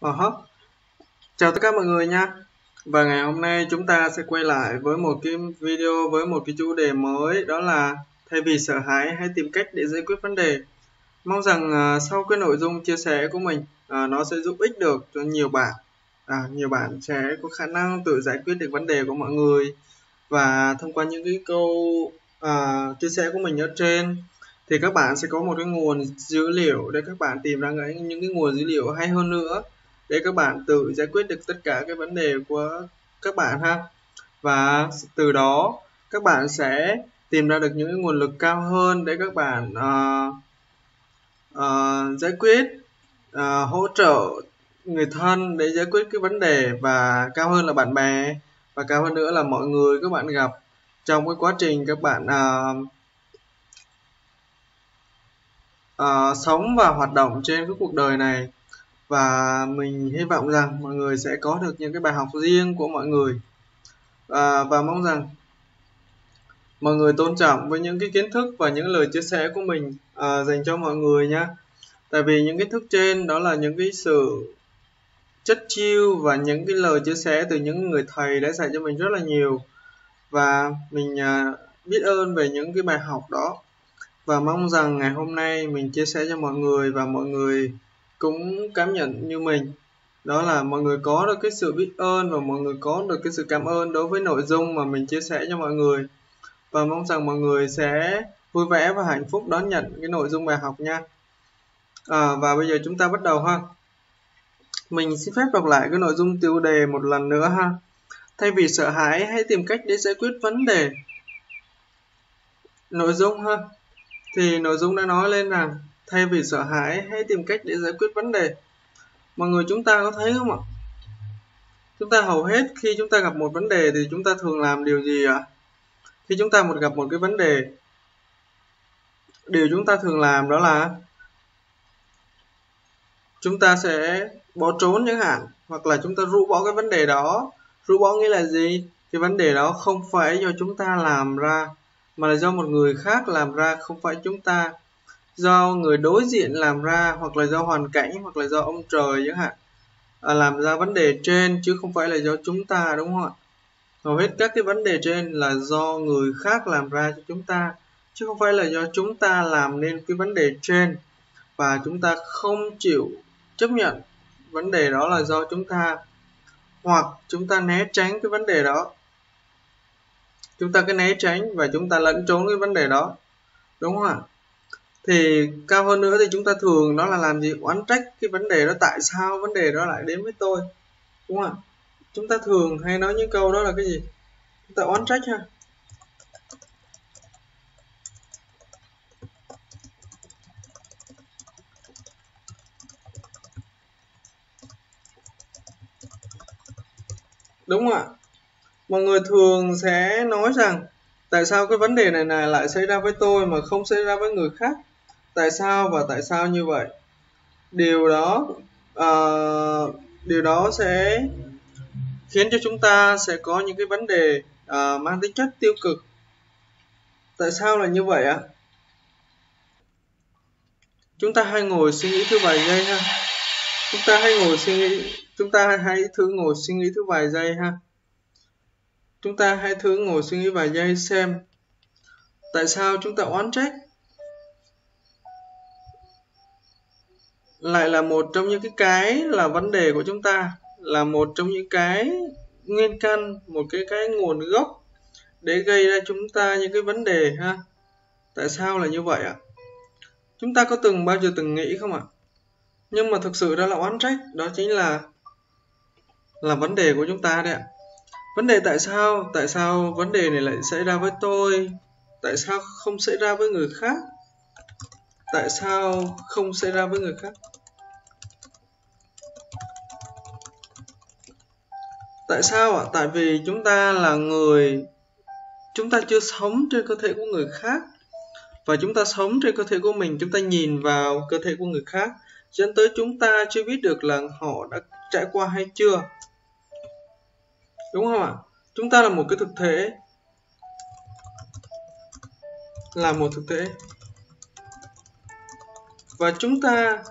Ờ uh -huh. Chào tất cả mọi người nha. Và ngày hôm nay chúng ta sẽ quay lại với một cái video với một cái chủ đề mới Đó là thay vì sợ hãi hãy tìm cách để giải quyết vấn đề. Mong rằng uh, sau cái nội dung chia sẻ của mình uh, nó sẽ giúp ích được cho nhiều bạn. À, Nhiều bạn sẽ có khả năng tự giải quyết được vấn đề của mọi người. Và thông qua những cái câu uh, chia sẻ của mình ở trên thì các bạn sẽ có một cái nguồn dữ liệu để các bạn tìm ra những cái nguồn dữ liệu hay hơn nữa để các bạn tự giải quyết được tất cả cái vấn đề của các bạn ha. Và từ đó các bạn sẽ tìm ra được những nguồn lực cao hơn để các bạn uh, uh, giải quyết uh, hỗ trợ người thân để giải quyết cái vấn đề và cao hơn là bạn bè. Và cao hơn nữa là mọi người các bạn gặp trong cái quá trình các bạn uh, uh, sống và hoạt động trên cái cuộc đời này và mình hy vọng rằng mọi người sẽ có được những cái bài học riêng của mọi người. À, và mong rằng mọi người tôn trọng với những cái kiến thức và những lời chia sẻ của mình à, dành cho mọi người nhé tại vì những cái thức trên đó là những cái sự chất chiêu và những cái lời chia sẻ từ những người thầy đã dạy cho mình rất là nhiều. Và mình à, biết ơn về những cái bài học đó. Và mong rằng ngày hôm nay mình chia sẻ cho mọi người và mọi người cũng cảm nhận như mình. Đó là mọi người có được cái sự biết ơn và mọi người có được cái sự cảm ơn đối với nội dung mà mình chia sẻ cho mọi người. Và mong rằng mọi người sẽ vui vẻ và hạnh phúc đón nhận cái nội dung bài học nha. À, và bây giờ chúng ta bắt đầu ha. Mình xin phép đọc lại cái nội dung tiêu đề một lần nữa ha. Thay vì sợ hãi hãy tìm cách để giải quyết vấn đề. Nội dung ha. Thì nội dung đã nói lên rằng thay vì sợ hãi, hãy tìm cách để giải quyết vấn đề. Mọi người chúng ta có thấy không ạ? Chúng ta hầu hết khi chúng ta gặp một vấn đề thì chúng ta thường làm điều gì ạ? Khi chúng ta một gặp một cái vấn đề, điều chúng ta thường làm đó là chúng ta sẽ bỏ trốn chẳng hạn, hoặc là chúng ta rũ bỏ cái vấn đề đó. Rũ bỏ nghĩa là gì? Cái vấn đề đó không phải do chúng ta làm ra, mà là do một người khác làm ra, không phải chúng ta do người đối diện làm ra hoặc là do hoàn cảnh hoặc là do ông trời chẳng hạn à, làm ra vấn đề trên chứ không phải là do chúng ta đúng không ạ? Hầu hết các cái vấn đề trên là do người khác làm ra cho chúng ta chứ không phải là do chúng ta làm nên cái vấn đề trên và chúng ta không chịu chấp nhận vấn đề đó là do chúng ta hoặc chúng ta né tránh cái vấn đề đó. Chúng ta cứ né tránh và chúng ta lẫn trốn cái vấn đề đó đúng không ạ? Thì cao hơn nữa thì chúng ta thường đó là làm gì? Oán trách cái vấn đề đó, tại sao vấn đề đó lại đến với tôi? Đúng không ạ? Chúng ta thường hay nói những câu đó là cái gì? Chúng ta oán trách ha. Đúng không ạ? Mọi người thường sẽ nói rằng, tại sao cái vấn đề này này lại xảy ra với tôi mà không xảy ra với người khác? Tại sao và tại sao như vậy? Điều đó uh, điều đó sẽ khiến cho chúng ta sẽ có những cái vấn đề uh, mang tính chất tiêu cực. Tại sao là như vậy ạ? Chúng ta hay ngồi suy nghĩ thứ vài giây ha. Chúng ta hay ngồi suy nghĩ chúng ta hãy thử ngồi suy nghĩ thứ vài giây ha. Chúng ta hãy thử ngồi suy nghĩ vài giây xem tại sao chúng ta oán trách. Lại là một trong những cái cái là vấn đề của chúng ta, là một trong những cái nguyên căn, một cái cái nguồn gốc để gây ra chúng ta những cái vấn đề, ha? Tại sao là như vậy ạ? Chúng ta có từng bao giờ từng nghĩ không ạ? Nhưng mà thực sự đó là oán trách, đó chính là là vấn đề của chúng ta đấy ạ. Vấn đề tại sao tại sao vấn đề này lại xảy ra với tôi? Tại sao không xảy ra với người khác? Tại sao không xảy ra với người khác? Tại sao ạ? Tại vì chúng ta là người, chúng ta chưa sống trên cơ thể của người khác. Và chúng ta sống trên cơ thể của mình, chúng ta nhìn vào cơ thể của người khác, dẫn tới chúng ta chưa biết được là họ đã trải qua hay chưa. Đúng không ạ? Chúng ta là một cái thực thể. Là một thực thể và chúng ta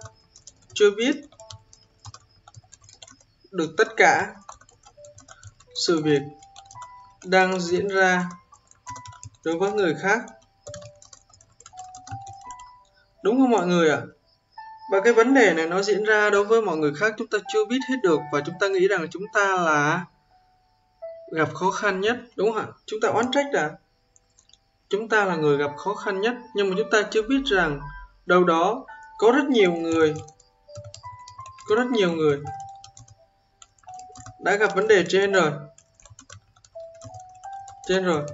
chưa biết được tất cả sự việc đang diễn ra đối với người khác. Đúng không mọi người ạ? À? và cái vấn đề này nó diễn ra đối với mọi người khác chúng ta chưa biết hết được và chúng ta nghĩ rằng chúng ta là gặp khó khăn nhất, đúng không ạ? Chúng ta oán trách là chúng ta là người gặp khó khăn nhất, nhưng mà chúng ta chưa biết rằng đâu đó có rất nhiều người. Có rất nhiều người đã gặp vấn đề trên rồi. Trên rồi.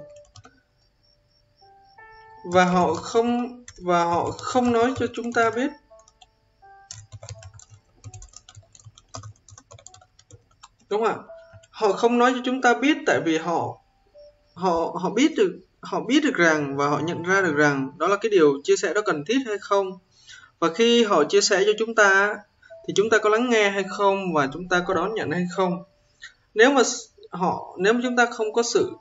Và họ không, và họ không nói cho chúng ta biết. Đúng không ạ? Họ không nói cho chúng ta biết tại vì họ họ họ biết được, họ biết được rằng và họ nhận ra được rằng đó là cái điều chia sẻ đó cần thiết hay không và khi họ chia sẻ cho chúng ta, thì chúng ta có lắng nghe hay không và chúng ta có đón nhận hay không? Nếu mà họ, nếu mà chúng ta không có sự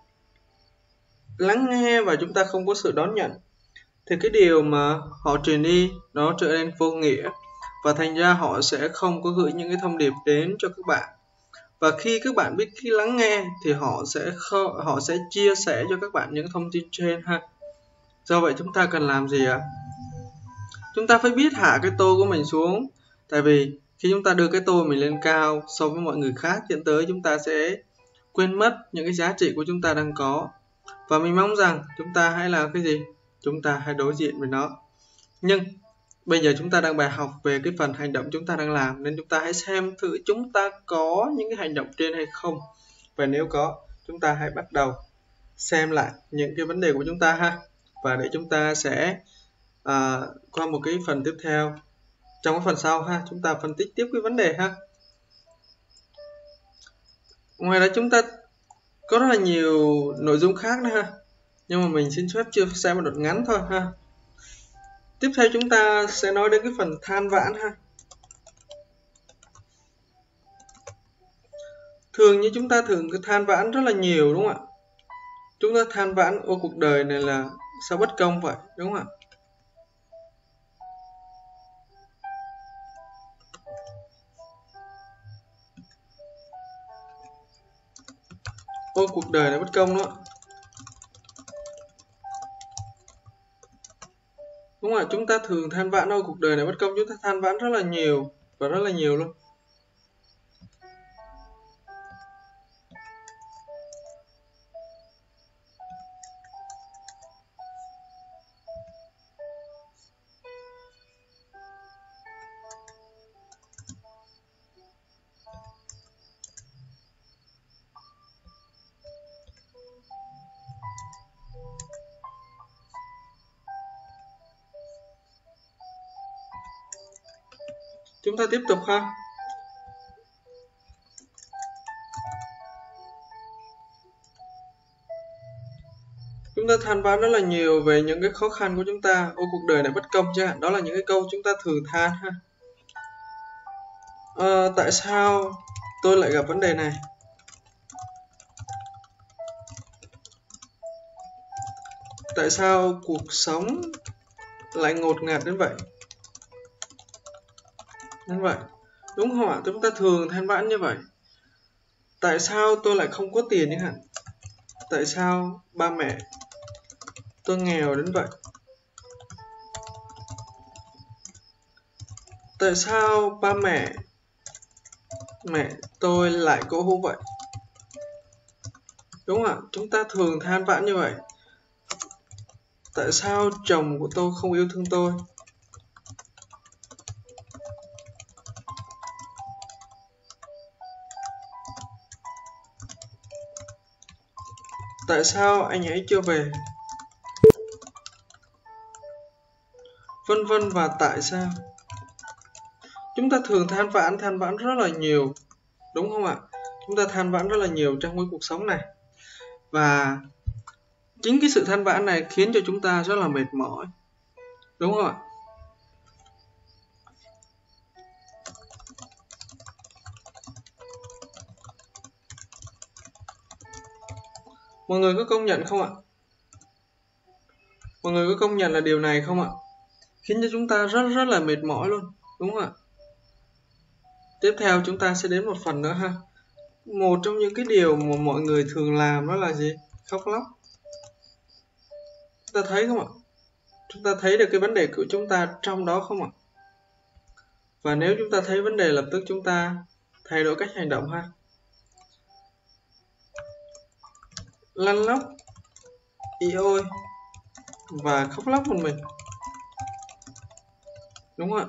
lắng nghe và chúng ta không có sự đón nhận, thì cái điều mà họ truyền đi nó trở nên vô nghĩa và thành ra họ sẽ không có gửi những cái thông điệp đến cho các bạn. Và khi các bạn biết khi lắng nghe, thì họ sẽ họ sẽ chia sẻ cho các bạn những thông tin trên ha. Do vậy chúng ta cần làm gì ạ? Chúng ta phải biết hạ cái tô của mình xuống tại vì khi chúng ta đưa cái tô mình lên cao so với mọi người khác dẫn tới chúng ta sẽ quên mất những cái giá trị của chúng ta đang có và mình mong rằng chúng ta hãy làm cái gì chúng ta hãy đối diện với nó nhưng bây giờ chúng ta đang bài học về cái phần hành động chúng ta đang làm nên chúng ta hãy xem thử chúng ta có những cái hành động trên hay không và nếu có chúng ta hãy bắt đầu xem lại những cái vấn đề của chúng ta ha và để chúng ta sẽ à, qua một cái phần tiếp theo. Trong cái phần sau ha chúng ta phân tích tiếp cái vấn đề ha. Ngoài ra chúng ta có rất là nhiều nội dung khác nữa ha. Nhưng mà mình xin phép chưa xem một đoạn ngắn thôi ha. Tiếp theo chúng ta sẽ nói đến cái phần than vãn ha. Thường như chúng ta thường cái than vãn rất là nhiều đúng không ạ? Chúng ta than vãn ô cuộc đời này là sao bất công vậy đúng không ạ? Ôi cuộc đời này bất công đó đúng rồi, chúng ta thường than vãn ôi cuộc đời này bất công, chúng ta than vãn rất là nhiều và rất là nhiều luôn. Chúng ta tiếp tục ha. Chúng ta than vãn rất là nhiều về những cái khó khăn của chúng ta. Ô cuộc đời này bất công chứ đó là những cái câu chúng ta thường than ha. À, tại sao tôi lại gặp vấn đề này? Tại sao cuộc sống lại ngột ngạt đến vậy? Nên vậy. Đúng không ạ? Chúng ta thường than vãn như vậy. Tại sao tôi lại không có tiền chẳng hạn tại sao ba mẹ tôi nghèo đến vậy? Tại sao ba mẹ mẹ tôi lại cố hữu vậy? Đúng không ạ. Chúng ta thường than vãn như vậy. Tại sao chồng của tôi không yêu thương tôi? Tại sao anh ấy chưa về? Vân vân và tại sao? Chúng ta thường than vãn, than vãn rất là nhiều. Đúng không ạ? Chúng ta than vãn rất là nhiều trong cái cuộc sống này. Và chính cái sự than vãn này khiến cho chúng ta rất là mệt mỏi. Đúng không ạ? Mọi người có công nhận không ạ? Mọi người có công nhận là điều này không ạ? Khiến cho chúng ta rất rất là mệt mỏi luôn, đúng không ạ? Tiếp theo chúng ta sẽ đến một phần nữa ha. Một trong những cái điều mà mọi người thường làm đó là gì? Khóc lóc. Chúng ta thấy không ạ? Chúng ta thấy được cái vấn đề của chúng ta trong đó không ạ? Và nếu chúng ta thấy vấn đề, lập tức chúng ta thay đổi cách hành động ha. Lăn lóc ý ôi, và khóc lóc một mình. Đúng không ạ?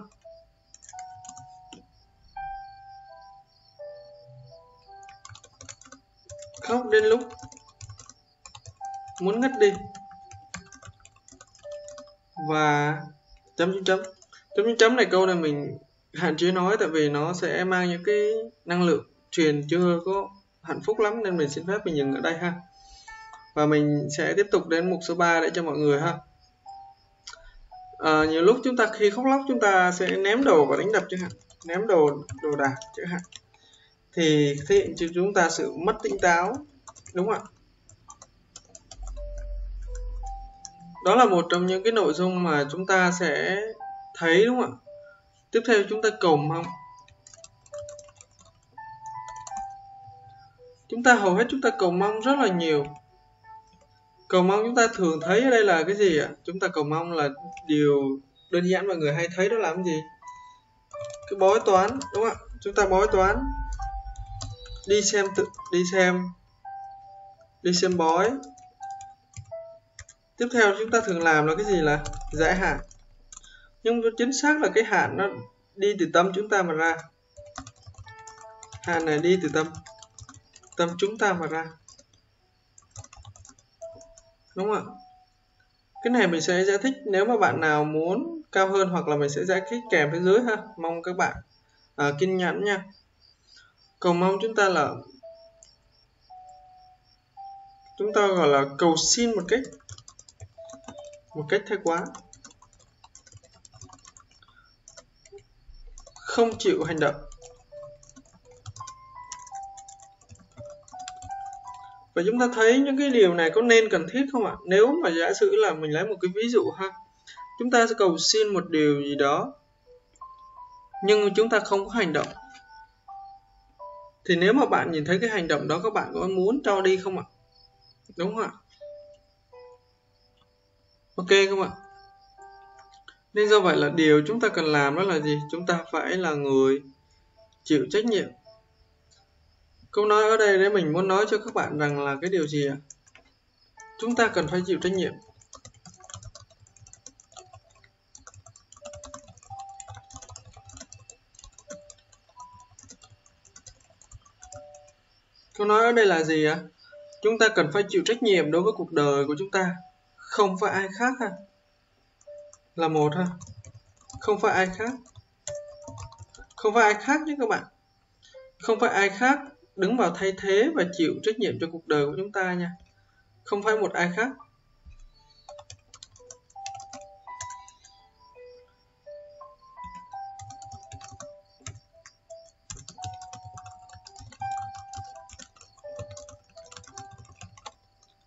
Khóc đến lúc muốn ngất đi. Và chấm chấm chấm. Chấm chấm chấm này câu này mình hạn chế nói tại vì nó sẽ mang những cái năng lượng truyền chưa có hạnh phúc lắm nên mình xin phép mình dừng ở đây ha và mình sẽ tiếp tục đến mục số 3 để cho mọi người ha. À, nhiều lúc chúng ta khi khóc lóc chúng ta sẽ ném đồ và đánh đập chẳng hạn. Ném đồ đồ đạc chẳng hạn. Thì thể hiện cho chúng ta sự mất tỉnh táo đúng không ạ? Đó là một trong những cái nội dung mà chúng ta sẽ thấy đúng không ạ? Tiếp theo chúng ta cầu mong chúng ta hầu hết chúng ta cầu mong rất là nhiều cầu mong chúng ta thường thấy ở đây là cái gì ạ? Chúng ta cầu mong là điều đơn giản mọi người hay thấy đó là cái gì? Cái bói toán, đúng không ạ? Chúng ta bói toán. Đi xem tự, đi xem. Đi xem bói. Tiếp theo chúng ta thường làm là cái gì là giải hạn. Nhưng chính xác là cái hạn nó đi từ tâm chúng ta mà ra. Hạn này đi từ tâm tâm chúng ta mà ra đúng không ạ? Cái này mình sẽ giải thích nếu mà bạn nào muốn cao hơn hoặc là mình sẽ giải thích kèm phía dưới ha. Mong các bạn à, kiên nhẫn nha. Cầu mong chúng ta là chúng ta gọi là cầu xin một cách một cách thái quá. Không chịu hành động. Và chúng ta thấy những cái điều này có nên cần thiết không ạ? Nếu mà giả sử là mình lấy một cái ví dụ ha, chúng ta sẽ cầu xin một điều gì đó, nhưng chúng ta không có hành động. Thì nếu mà bạn nhìn thấy cái hành động đó, các bạn có muốn cho đi không ạ? Đúng không ạ? Ok không ạ? Nên do vậy là điều chúng ta cần làm đó là gì? Chúng ta phải là người chịu trách nhiệm câu nói ở đây để mình muốn nói cho các bạn rằng là cái điều gì ạ? Chúng ta cần phải chịu trách nhiệm. Câu nói ở đây là gì ạ? Chúng ta cần phải chịu trách nhiệm đối với cuộc đời của chúng ta. Không phải ai khác ha? Là một ha? Không phải ai khác? Không phải ai khác nhé các bạn. Không phải ai khác đứng vào thay thế và chịu trách nhiệm cho cuộc đời của chúng ta nha. Không phải một ai khác.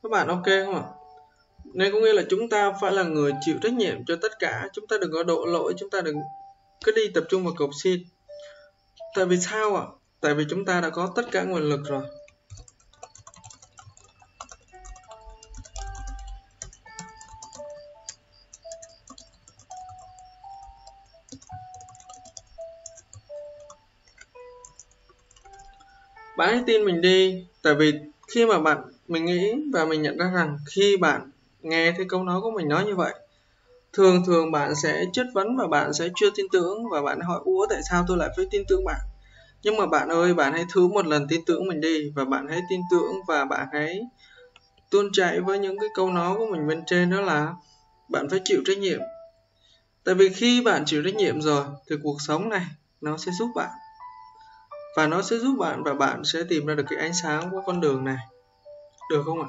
Các bạn ok không ạ? Nên có nghĩa là chúng ta phải là người chịu trách nhiệm cho tất cả. Chúng ta đừng có đổ lỗi, chúng ta đừng cứ đi tập trung vào cầu xin tại vì sao ạ? Tại vì chúng ta đã có tất cả nguồn lực rồi. Bạn hãy tin mình đi, tại vì khi mà bạn, mình nghĩ và mình nhận ra rằng khi bạn nghe thấy câu nói của mình nói như vậy, thường thường bạn sẽ chất vấn và bạn sẽ chưa tin tưởng và bạn hỏi, ủa, tại sao tôi lại phải tin tưởng bạn? Nhưng mà bạn ơi, bạn hãy thử một lần tin tưởng mình đi và bạn hãy tin tưởng và bạn hãy tuôn chạy với những cái câu nói của mình bên trên đó là bạn phải chịu trách nhiệm. Tại vì khi bạn chịu trách nhiệm rồi thì cuộc sống này nó sẽ giúp bạn. Và nó sẽ giúp bạn và bạn sẽ tìm ra được cái ánh sáng của con đường này. Được không ạ?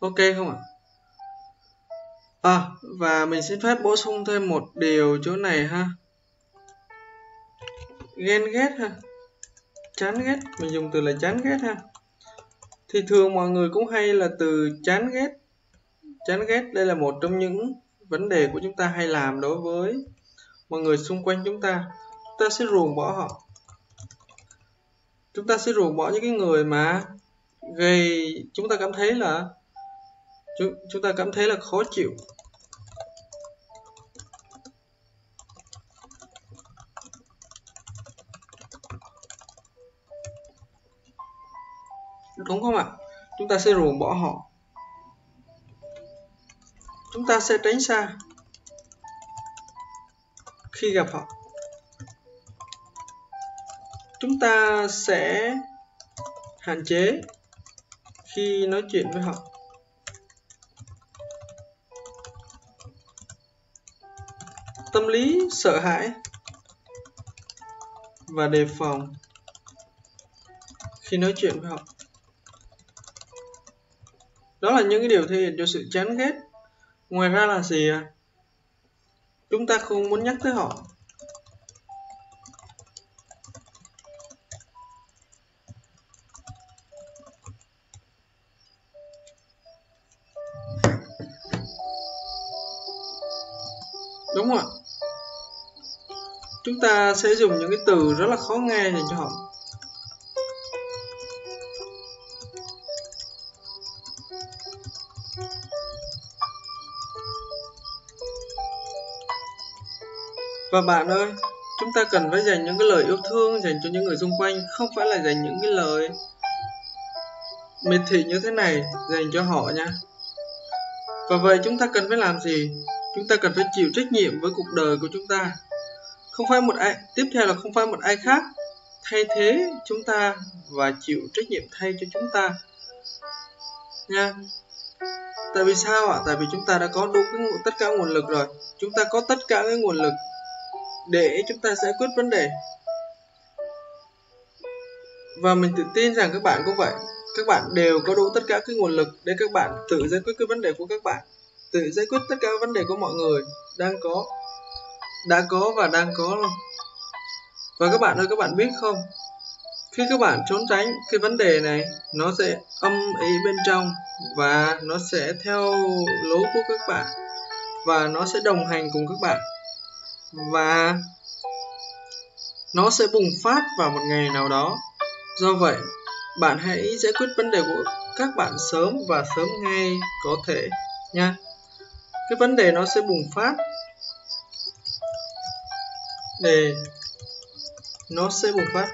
Ok không ạ? À và mình xin phép bổ sung thêm một điều chỗ này ha ghen ghét ha. Chán ghét. Mình dùng từ là chán ghét ha. Thì thường mọi người cũng hay là từ chán ghét. Chán ghét đây là một trong những vấn đề của chúng ta hay làm đối với mọi người xung quanh chúng ta. Ta sẽ ruồng bỏ họ. Chúng ta sẽ ruồng bỏ những cái người mà gây chúng ta cảm thấy là chúng, chúng ta cảm thấy là khó chịu. Đúng không ạ? Chúng ta sẽ ruồng bỏ họ. Chúng ta sẽ tránh xa khi gặp họ. Chúng ta sẽ hạn chế khi nói chuyện với họ. Tâm lý sợ hãi và đề phòng khi nói chuyện với họ đó là những cái điều thể hiện cho sự chán ghét. Ngoài ra là gì à? Chúng ta không muốn nhắc tới họ. Đúng không ạ? Chúng ta sẽ dùng những cái từ rất là khó nghe dành cho họ. Và bạn ơi, chúng ta cần phải dành những cái lời yêu thương dành cho những người xung quanh, không phải là dành những cái lời miệt thị như thế này dành cho họ nha. Và vậy chúng ta cần phải làm gì? Chúng ta cần phải chịu trách nhiệm với cuộc đời của chúng ta. Không phải một ai, tiếp theo là không phải một ai khác thay thế chúng ta và chịu trách nhiệm thay cho chúng ta. Nha. Tại vì sao ạ? Tại vì chúng ta đã có đủ cái, tất cả nguồn lực rồi. Chúng ta có tất cả cái nguồn lực để chúng ta giải quyết vấn đề. Và mình tự tin rằng các bạn cũng vậy. Các bạn đều có đủ tất cả cái nguồn lực để các bạn tự giải quyết cái vấn đề của các bạn. Tự giải quyết tất cả vấn đề của mọi người đang có, đã có và đang có luôn. Và các bạn ơi, các bạn biết không? Khi các bạn trốn tránh cái vấn đề này, nó sẽ âm ý bên trong và nó sẽ theo lối của các bạn và nó sẽ đồng hành cùng các bạn và nó sẽ bùng phát vào một ngày nào đó. Do vậy, bạn hãy giải quyết vấn đề của các bạn sớm và sớm ngay có thể nha. Cái vấn đề nó sẽ bùng phát để nó sẽ bùng phát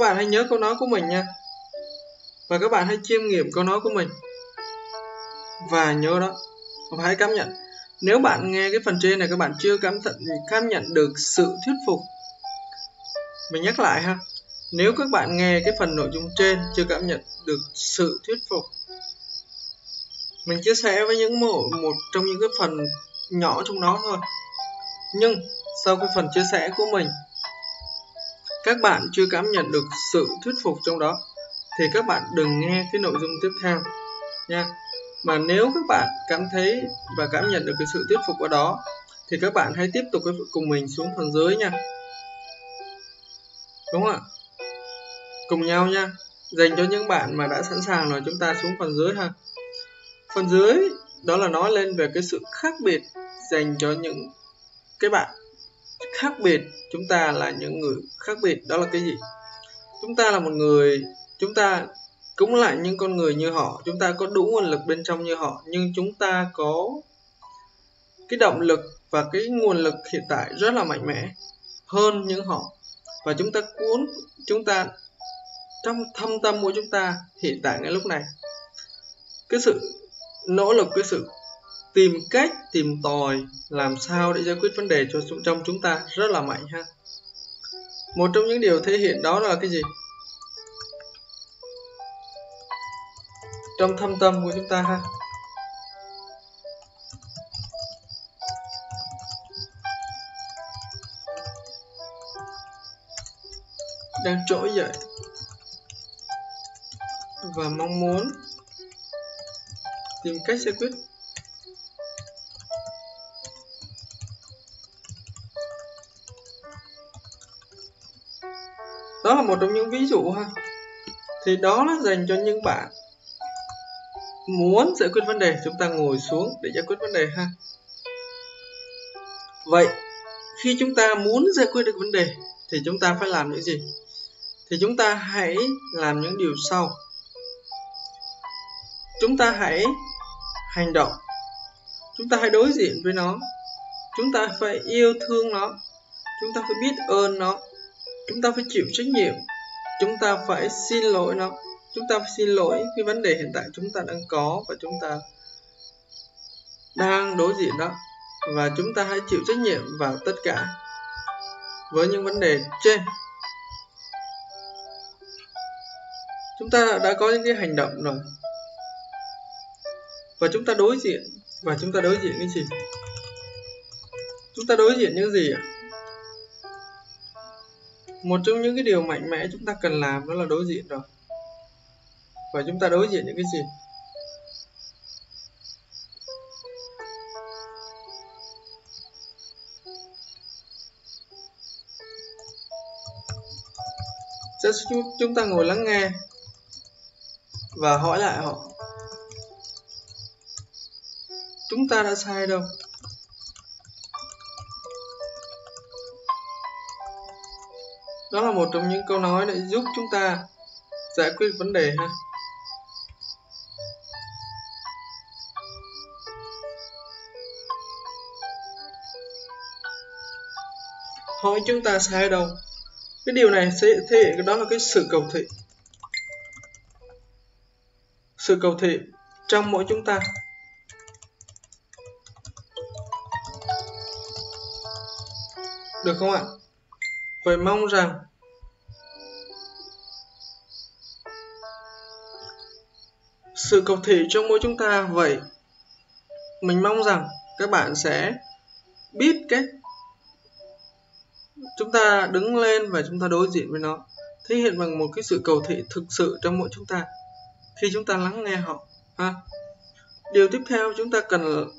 các bạn hãy nhớ câu nói của mình nha. Và các bạn hãy chiêm nghiệm câu nói của mình. Và nhớ đó và hãy cảm nhận. Nếu bạn nghe cái phần trên này các bạn chưa cảm nhận cảm nhận được sự thuyết phục. Mình nhắc lại ha nếu các bạn nghe cái phần nội dung trên chưa cảm nhận được sự thuyết phục mình chia sẻ với những một, một trong những cái phần nhỏ trong nó thôi. Nhưng sau cái phần chia sẻ của mình các bạn chưa cảm nhận được sự thuyết phục trong đó, thì các bạn đừng nghe cái nội dung tiếp theo, nha. Mà nếu các bạn cảm thấy và cảm nhận được cái sự thuyết phục ở đó, thì các bạn hãy tiếp tục cùng mình xuống phần dưới, nha. Đúng không ạ? Cùng nhau, nha. Dành cho những bạn mà đã sẵn sàng rồi, chúng ta xuống phần dưới ha. Phần dưới đó là nói lên về cái sự khác biệt dành cho những cái bạn khác biệt chúng ta là những người khác biệt, đó là cái gì? Chúng ta là một người, chúng ta cũng là những con người như họ, chúng ta có đủ nguồn lực bên trong như họ, nhưng chúng ta có cái động lực và cái nguồn lực hiện tại rất là mạnh mẽ hơn những họ. Và chúng ta cuốn, chúng ta trong thâm tâm của chúng ta hiện tại ngay lúc này. Cái sự nỗ lực, cái sự tìm cách, tìm tòi, làm sao để giải quyết vấn đề cho trong chúng ta rất là mạnh ha. Một trong những điều thể hiện đó là cái gì? Trong thâm tâm của chúng ta ha. Đang trỗi dậy. Và mong muốn tìm cách giải quyết. Một trong những ví dụ ha. Thì đó là dành cho những bạn muốn giải quyết vấn đề. Chúng ta ngồi xuống để giải quyết vấn đề ha. Vậy, khi chúng ta muốn giải quyết được vấn đề, thì chúng ta phải làm những gì? Thì chúng ta hãy làm những điều sau. Chúng ta hãy hành động. Chúng ta hãy đối diện với nó. Chúng ta phải yêu thương nó. Chúng ta phải biết ơn nó chúng ta phải chịu trách nhiệm. Chúng ta phải xin lỗi nó. Chúng ta phải xin lỗi cái vấn đề hiện tại chúng ta đang có và chúng ta đang đối diện đó. Và chúng ta hãy chịu trách nhiệm vào tất cả với những vấn đề trên. Chúng ta đã có những cái hành động rồi. Và chúng ta đối diện. Và chúng ta đối diện cái gì? Chúng ta đối diện những gì ạ? Một trong những cái điều mạnh mẽ chúng ta cần làm đó là đối diện rồi. Và chúng ta đối diện những cái gì? Sẽ chúng ta ngồi lắng nghe và hỏi lại họ, chúng ta đã sai đâu? Đó là một trong những câu nói để giúp chúng ta giải quyết vấn đề ha. Hỏi chúng ta sai đâu? Cái điều này sẽ thể hiện cái đó là cái sự cầu thị. Sự cầu thị trong mỗi chúng ta. Được không ạ? Và mong rằng sự cầu thị trong mỗi chúng ta vậy. Mình mong rằng các bạn sẽ biết cách chúng ta đứng lên và chúng ta đối diện với nó, thể hiện bằng một cái sự cầu thị thực sự trong mỗi chúng ta khi chúng ta lắng nghe họ, ha? Điều tiếp theo chúng ta cần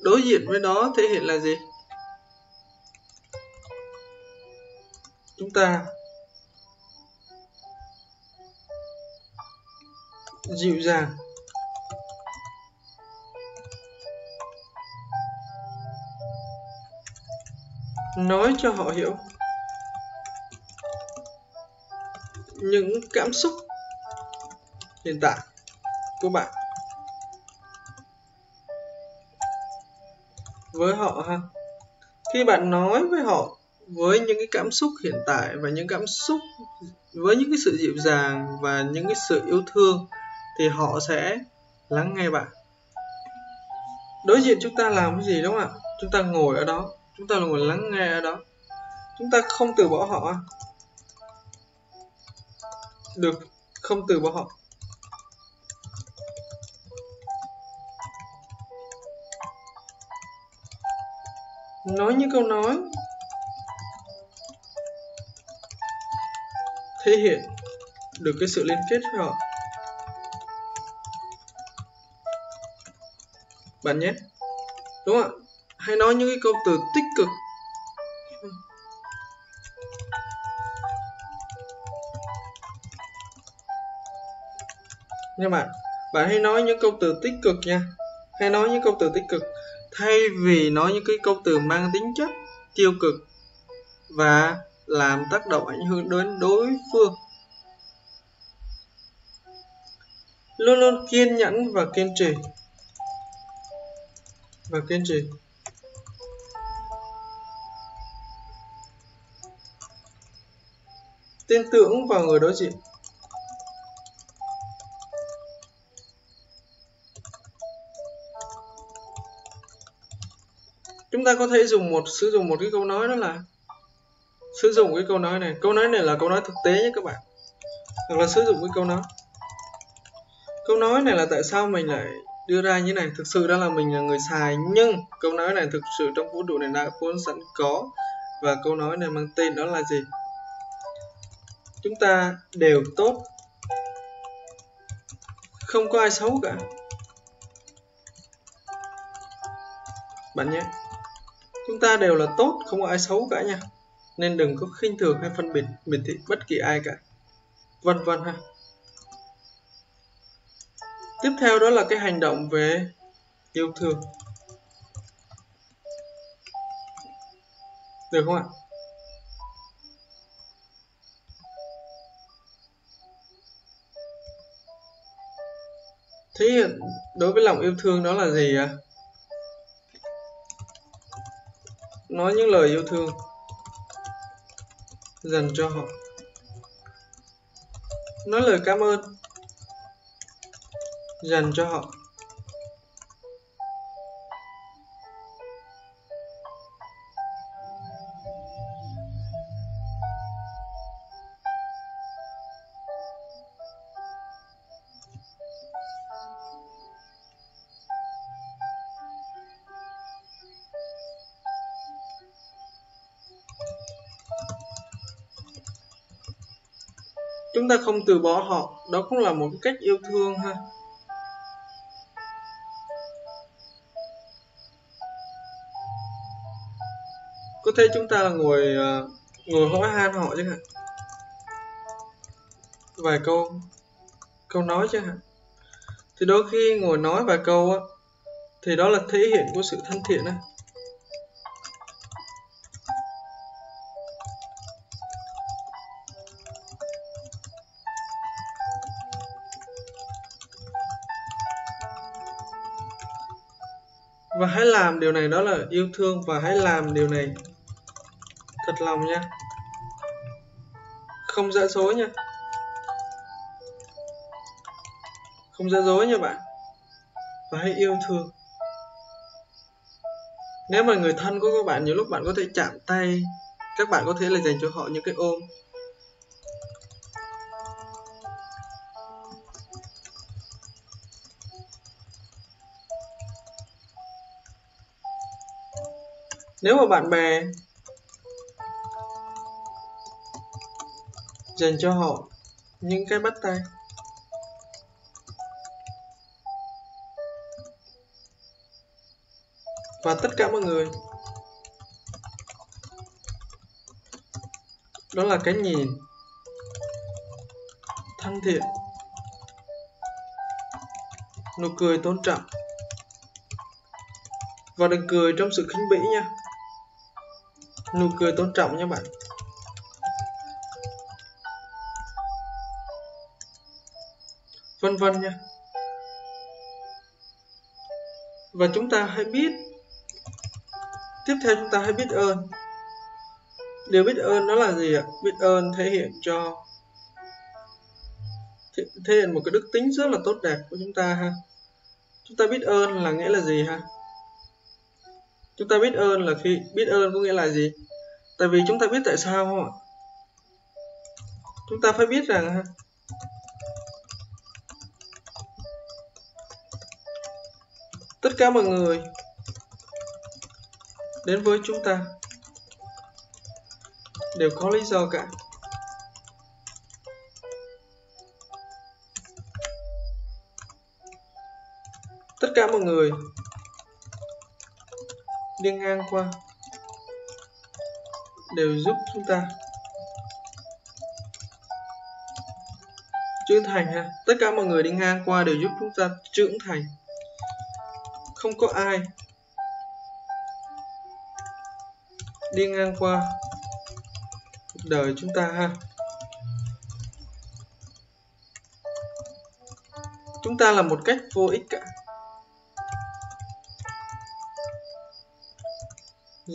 đối diện với nó thể hiện là gì? Chúng ta. Dịu dàng. Nói cho họ hiểu. Những cảm xúc hiện tại của bạn. Với họ ha. Khi bạn nói với họ với những cái cảm xúc hiện tại và những cảm xúc với những cái sự dịu dàng và những cái sự yêu thương thì họ sẽ lắng nghe bạn. Đối diện chúng ta làm cái gì đúng không ạ? Chúng ta ngồi ở đó, chúng ta là ngồi lắng nghe ở đó. Chúng ta không từ bỏ họ. Được, không từ bỏ họ. Nói những câu nói thể hiện được cái sự liên kết với họ. Bạn nhé. Đúng không ạ? Hãy nói những cái câu từ tích cực. Nha bạn bạn hãy nói những câu từ tích cực nha. Hãy nói những câu từ tích cực. Thay vì nói những cái câu từ mang tính chất tiêu cực và làm tác động ảnh hưởng đến đối phương. Luôn luôn kiên nhẫn và kiên trì. Và kiên trì. Tin tưởng vào người đối diện. Chúng ta có thể dùng một, sử dụng một cái câu nói đó là sử dụng cái câu nói này. Câu nói này là câu nói thực tế nhé các bạn. Hoặc là sử dụng cái câu nói. Câu nói này là tại sao mình lại đưa ra như này? Thực sự đó là mình là người xài, nhưng câu nói này thực sự trong vũ trụ này đã vốn sẵn có. Và câu nói này mang tên đó là gì? Chúng ta đều tốt. Không có ai xấu cả. Bạn nhé. Chúng ta đều là tốt, không có ai xấu cả nha nên đừng có khinh thường hay phân biệt miệt thị bất kỳ ai cả. Vân vân ha. Tiếp theo đó là cái hành động về yêu thương. Được không ạ? Thế đối với lòng yêu thương đó là gì ạ? Nói những lời yêu thương dành cho họ. Nói lời cảm ơn dành cho họ. Chúng ta không từ bỏ họ, đó cũng là một cách yêu thương ha. Có thể chúng ta là ngồi ờ, ngồi hỏi han họ chứ hạn vài câu câu nói chứ hạn thì đôi khi ngồi nói vài câu á, thì đó là thể hiện của sự thân thiện á. Làm điều này đó là yêu thương và hãy làm điều này. Thật lòng nha. Không giả dối nha. Không giả dối nha bạn. Và hãy yêu thương. Nếu mà người thân của các bạn, nhiều lúc bạn có thể chạm tay, các bạn có thể là dành cho họ những cái ôm. Nếu mà bạn bè dành cho họ những cái bắt tay, và tất cả mọi người, đó là cái nhìn thân thiện, nụ cười tôn trọng, và đừng cười trong sự khinh bỉ nha nụ cười tôn trọng nha bạn. Vân vân nha. Và chúng ta hãy biết, tiếp theo chúng ta hãy biết ơn. Điều biết ơn đó là gì ạ? Biết ơn thể hiện cho, thể hiện một cái đức tính rất là tốt đẹp của chúng ta ha. Chúng ta biết ơn là nghĩa là gì ha? Chúng ta biết ơn là khi, biết ơn có nghĩa là gì? Tại vì chúng ta biết tại sao không ạ? Chúng ta phải biết rằng tất cả mọi người đến với chúng ta đều có lý do cả. Tất cả mọi người đi ngang qua, đều giúp chúng ta. Trưởng thành ha, tất cả mọi người đi ngang qua đều giúp chúng ta trưởng thành. Không có ai đi ngang qua cuộc đời chúng ta ha. Chúng ta là một cách vô ích cả.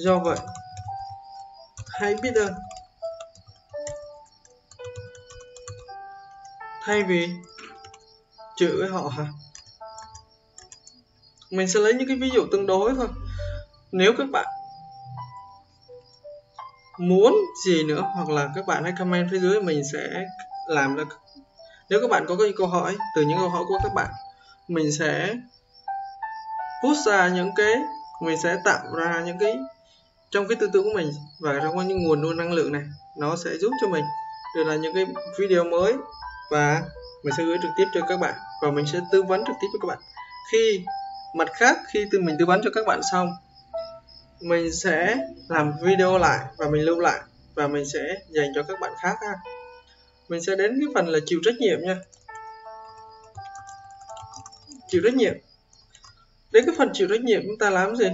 Do vậy, hãy biết ơn. Thay vì chữ họ hả? Mình sẽ lấy những cái ví dụ tương đối thôi. Nếu các bạn muốn gì nữa hoặc là các bạn hãy comment phía dưới, mình sẽ làm được nếu các bạn có cái câu hỏi, từ những câu hỏi của các bạn, mình sẽ put ra những cái mình sẽ tạo ra những cái trong cái tư tưởng của mình và trong những nguồn nuôi năng lượng này, nó sẽ giúp cho mình được là những cái video mới và mình sẽ gửi trực tiếp cho các bạn và mình sẽ tư vấn trực tiếp cho các bạn. Khi mặt khác, khi từ mình tư vấn cho các bạn xong, mình sẽ làm video lại và mình lưu lại và mình sẽ dành cho các bạn khác ha. Mình sẽ đến cái phần là chịu trách nhiệm nha. Chịu trách nhiệm. Đến cái phần chịu trách nhiệm chúng ta làm gì?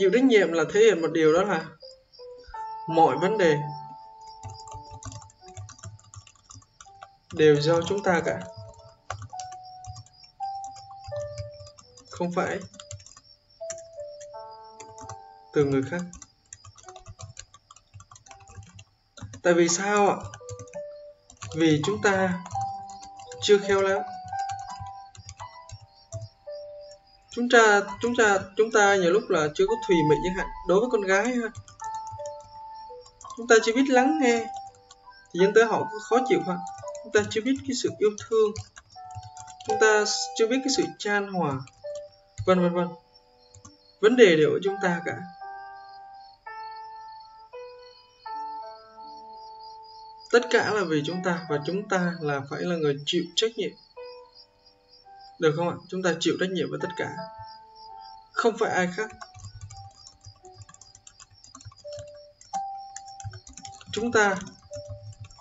Chịu trách nhiệm là thể hiện một điều đó là mọi vấn đề đều do chúng ta cả. Không phải từ người khác. Tại vì sao ạ? Vì chúng ta chưa khéo léo. Chúng ta chúng ta chúng ta nhiều lúc là chưa có thùy mị chẳng hạn, đối với con gái ha chúng ta chưa biết lắng nghe, thì dẫn tới họ cũng khó chịu ha chúng ta chưa biết cái sự yêu thương. Chúng ta chưa biết cái sự chan hòa. Vân vân vân. Vấn đề đều ở chúng ta cả. Tất cả là vì chúng ta và chúng ta là phải là người chịu trách nhiệm được không ạ? Chúng ta chịu trách nhiệm với tất cả. Không phải ai khác. Chúng ta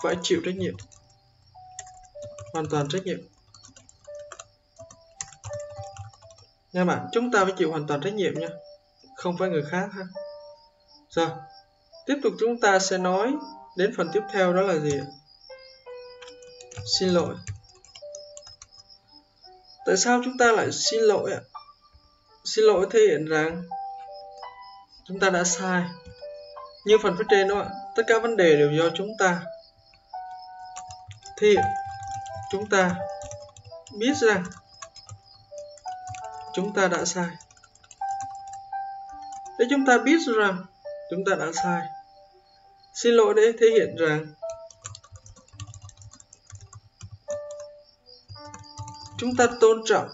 phải chịu trách nhiệm. Hoàn toàn trách nhiệm. Nha bạn, chúng ta phải chịu hoàn toàn trách nhiệm nha. Không phải người khác ha. Rồi, tiếp tục chúng ta sẽ nói đến phần tiếp theo đó là gì xin lỗi tại sao chúng ta lại xin lỗi ạ? Xin lỗi thể hiện rằng chúng ta đã sai. Như phần phía trên đó ạ, tất cả vấn đề đều do chúng ta thì chúng ta biết rằng chúng ta đã sai. Để chúng ta biết rằng chúng ta đã sai, xin lỗi để thể hiện rằng chúng ta tôn trọng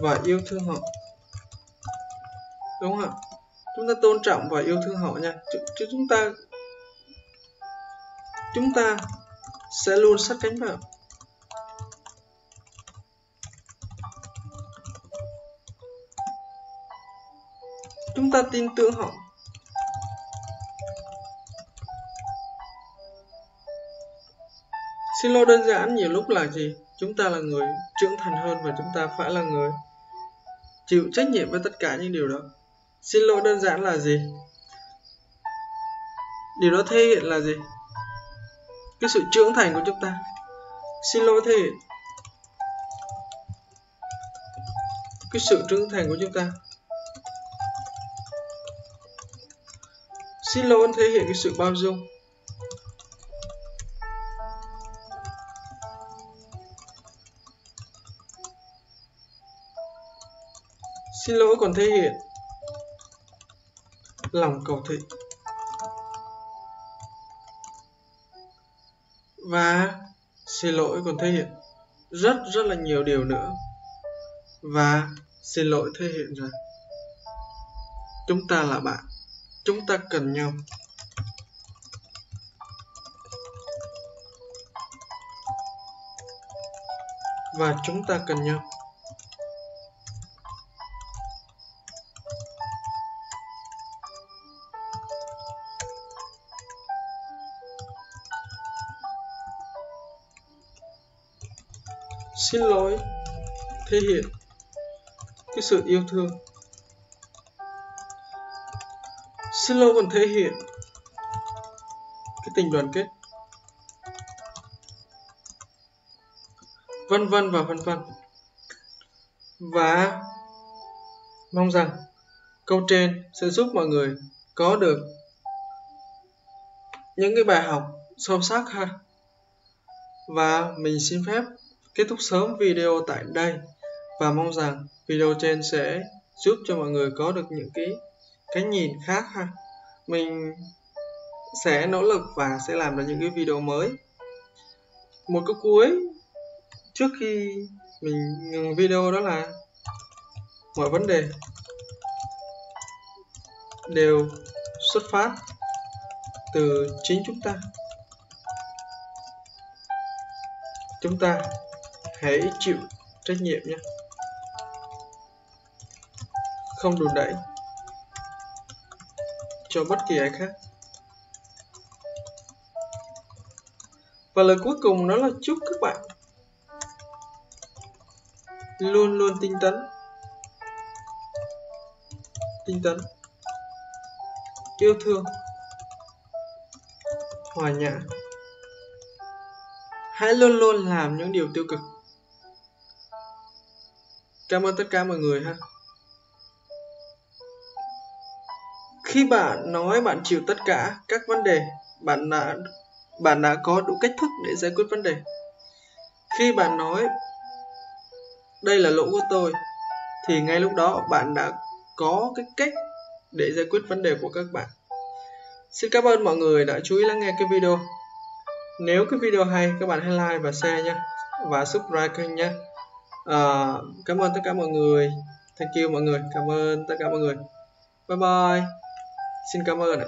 và yêu thương họ. Đúng không ạ? Chúng ta tôn trọng và yêu thương họ nha. Chứ chúng ta chúng ta sẽ luôn sát cánh vào. Chúng ta tin tưởng họ. Xin lỗi đơn giản, nhiều lúc là gì? Chúng ta là người trưởng thành hơn và chúng ta phải là người chịu trách nhiệm với tất cả những điều đó. Xin lỗi đơn giản là gì? Điều đó thể hiện là gì? Cái sự trưởng thành của chúng ta. Xin lỗi thể hiện cái sự trưởng thành của chúng ta. Xin lỗi thể hiện cái sự bao dung. Xin lỗi còn thể hiện. Lòng cầu thị. Và xin lỗi còn thể hiện. Rất rất là nhiều điều nữa. Và xin lỗi thể hiện rằng chúng ta là bạn. Chúng ta cần nhau. Và chúng ta cần nhau. Xin lỗi, thể hiện cái sự yêu thương. Xin lỗi còn thể hiện cái tình đoàn kết. Vân vân và vân vân. Và mong rằng câu trên sẽ giúp mọi người có được những cái bài học sâu sắc ha. Và mình xin phép kết thúc sớm video tại đây và mong rằng video trên sẽ giúp cho mọi người có được những cái cái nhìn khác ha. Mình sẽ nỗ lực và sẽ làm ra những cái video mới. Một câu cuối trước khi mình ngừng video đó là mọi vấn đề đều xuất phát từ chính chúng ta. Chúng ta hãy chịu trách nhiệm nhé. Không đùn đẩy cho bất kỳ ai khác. Và lời cuối cùng đó là chúc các bạn luôn luôn tinh tấn. Tinh tấn. Yêu thương. Hòa nhã. Hãy luôn luôn làm những điều tiêu cực cảm ơn tất cả mọi người ha. Khi bạn nói bạn chịu tất cả các vấn đề, bạn đã bạn đã có đủ cách thức để giải quyết vấn đề. Khi bạn nói, đây là lỗi của tôi, thì ngay lúc đó bạn đã có cái cách để giải quyết vấn đề của các bạn. Xin cảm ơn mọi người đã chú ý lắng nghe cái video. Nếu cái video hay, các bạn hãy like và share nhé, và subscribe kênh nhé à, cảm ơn tất cả mọi người. Thank you mọi người. Cảm ơn tất cả mọi người. Bye bye. Xin cảm ơn ạ.